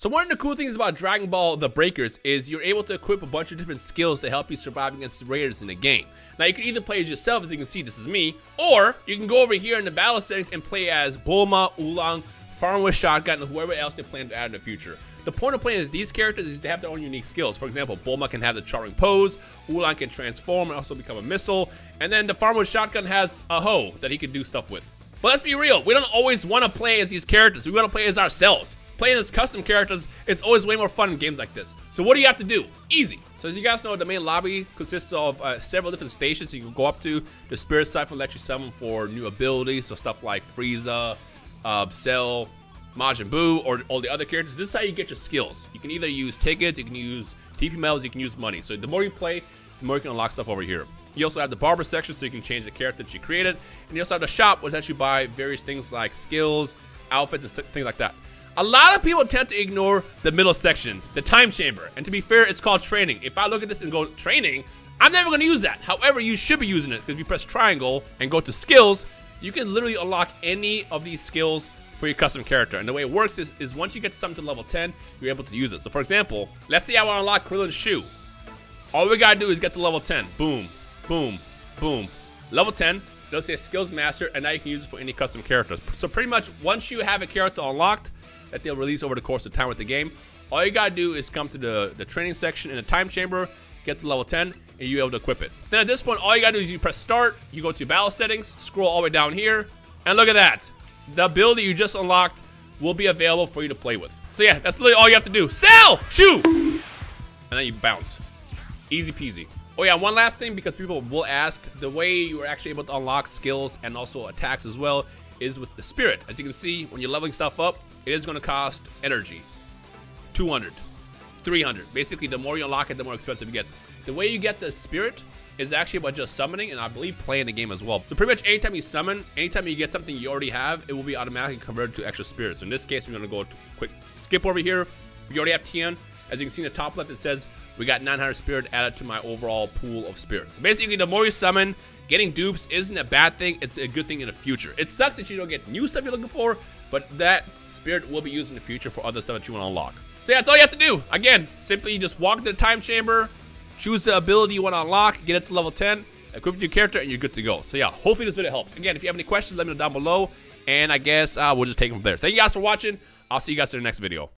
So one of the cool things about Dragon Ball The Breakers is you're able to equip a bunch of different skills to help you survive against the raiders in the game. Now you can either play as yourself, as you can see, this is me, or you can go over here in the battle settings and play as Bulma, Oolong, Farm with Shotgun, and whoever else they plan to add in the future. The point of playing as these characters is they have their own unique skills. For example, Bulma can have the charring pose, Oolong can transform and also become a missile, and then the Farmer with Shotgun has a hoe that he can do stuff with. But let's be real, we don't always want to play as these characters, we want to play as ourselves playing as custom characters, it's always way more fun in games like this. So what do you have to do? Easy. So as you guys know, the main lobby consists of uh, several different stations you can go up to. The Spirit Siphon lets you summon for new abilities, so stuff like Frieza, uh, Cell, Majin Buu, or all the other characters. This is how you get your skills. You can either use tickets, you can use TP medals, you can use money. So the more you play, the more you can unlock stuff over here. You also have the barber section, so you can change the character that you created. And you also have the shop, which lets you buy various things like skills, outfits, and things like that. A lot of people tend to ignore the middle section, the time chamber. And to be fair, it's called training. If I look at this and go training, I'm never going to use that. However, you should be using it because if you press triangle and go to skills, you can literally unlock any of these skills for your custom character. And the way it works is, is once you get something to level 10, you're able to use it. So for example, let's say I want to unlock Krillin's shoe. All we gotta do is get to level 10. Boom, boom, boom. Level 10, it'll say skills master, and now you can use it for any custom characters. So pretty much once you have a character unlocked, that they'll release over the course of time with the game. All you gotta do is come to the, the training section in the time chamber, get to level 10, and you're able to equip it. Then at this point, all you gotta do is you press start, you go to battle settings, scroll all the way down here, and look at that. The ability you just unlocked will be available for you to play with. So yeah, that's literally all you have to do. Sell! Shoot! And then you bounce. Easy peasy. Oh yeah, one last thing because people will ask, the way you are actually able to unlock skills and also attacks as well is with the spirit. As you can see, when you're leveling stuff up, it is going to cost energy. 200, 300. Basically, the more you unlock it, the more expensive it gets. The way you get the spirit is actually by just summoning and I believe playing the game as well. So pretty much anytime you summon, anytime you get something you already have, it will be automatically converted to extra spirits. So in this case, we're going to go quick skip over here. We already have Tien. As you can see in the top left, it says we got 900 spirit added to my overall pool of spirits. Basically, the more you summon, getting dupes isn't a bad thing. It's a good thing in the future. It sucks that you don't get new stuff you're looking for, but that spirit will be used in the future for other stuff that you want to unlock. So yeah, that's all you have to do. Again, simply just walk to the time chamber, choose the ability you want to unlock, get it to level 10, equip your character, and you're good to go. So yeah, hopefully this video helps. Again, if you have any questions, let me know down below, and I guess uh, we'll just take them from there. Thank you guys for watching. I'll see you guys in the next video.